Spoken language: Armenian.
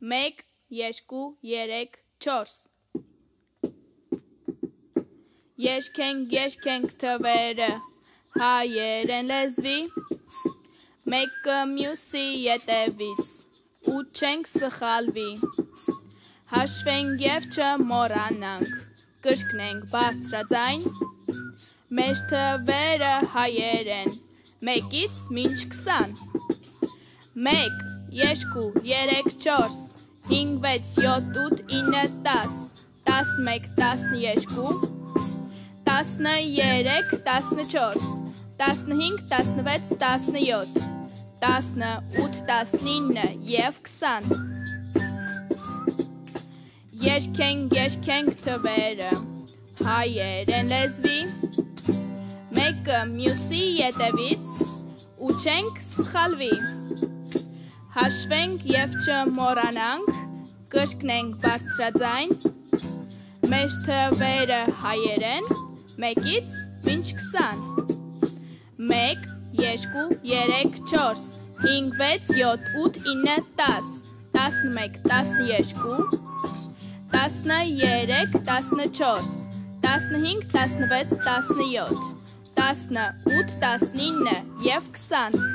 1 2 3 4 Եշքենք, եշքենք թվերը հայերեն լեզվի մեկը մյուսի ետևից ու չենք սխալվի հաշվենք եւ չմոռանանք կրկնենք բարձրաձայն մեր թվերը հայերեն մեկից մինչ 20 1 2 3 4 5 6 7 8 9 10 11 12 13, 14, 15, 16, 17, 18, 19 և 20 Երկենք, երկենք թվերը, հայեր են լեզվի, մեկը մյուսի ետևից ու չենք սխալվի, հաշվենք և չմորանանք, կրկնենք բարձրաձայն, մեր թվերը հայեր են, մեկից մինչ 20 1 2 3 4 5 6 7 8 9 10 11 12 13 14 15 16 17 18 19 և 20